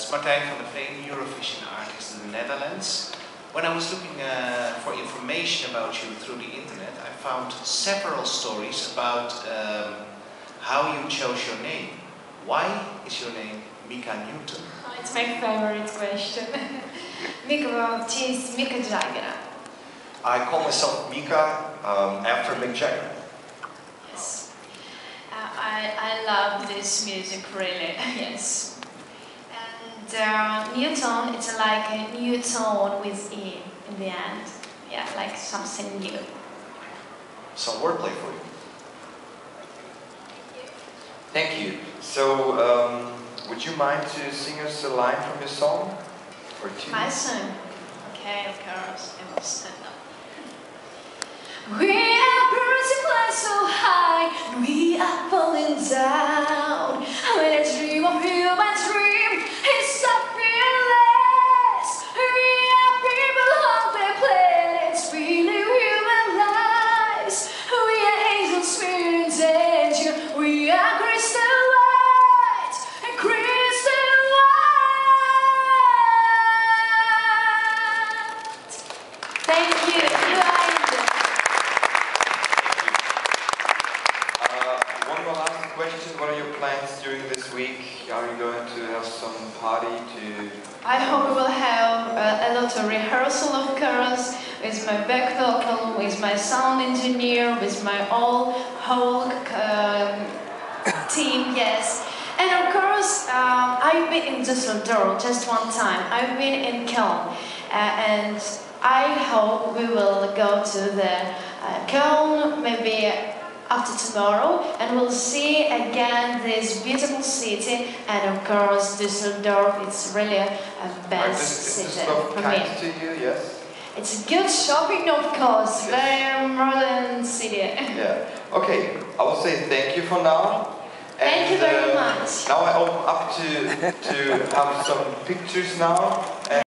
That's Martijn van der Veen, Eurovision artist in the Netherlands. When I was looking uh, for information about you through the internet, I found several stories about um, how you chose your name. Why is your name Mika Newton? Oh, it's my favorite question. Mika, she's Mika Jagger. I call myself Mika um, after Mick Jagger. Yes. Uh, I, I love this music, really, yes. And uh, Newton, it's like a new tone with E in the end. Yeah, like something new. Some wordplay for you. Thank you. So, um, would you mind to sing us a line from your song? Or two? My son. Okay, of course, I will stand up. We are birds that so high, we are falling down. Question. What are your plans during this week? Are you going to have some party to... I hope we will have uh, a lot of rehearsal, of course, with my back vocal, with my sound engineer, with my all whole um, team, yes. And of course, um, I've been in Düsseldorf just one time. I've been in Köln, uh, and I hope we will go to the uh, Köln maybe after tomorrow, and we'll see again this beautiful city. And of course, Düsseldorf. It's really a Right, best city for me. to you, yes? It's good shopping, of course. Very modern city. Yeah. Okay, I will say thank you for now. Thank you very uh, much. Now I open up to, to have some pictures now.